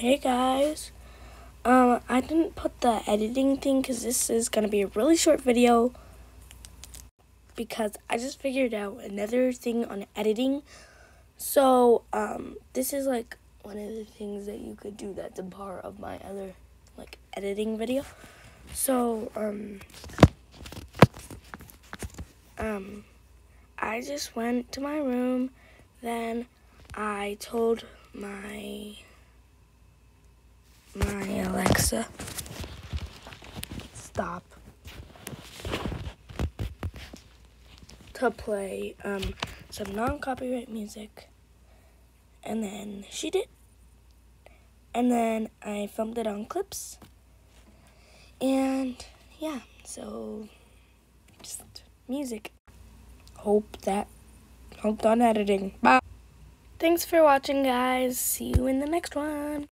Hey guys. Um, I didn't put the editing thing because this is going to be a really short video because I just figured out another thing on editing. So, um, this is like one of the things that you could do that's a part of my other like editing video. So, um, um, I just went to my room, then I told my my Alexa. Stop. To play um, some non-copyright music. And then she did. And then I filmed it on clips. And yeah so just music. Hope that hope on editing. Bye. Thanks for watching guys. See you in the next one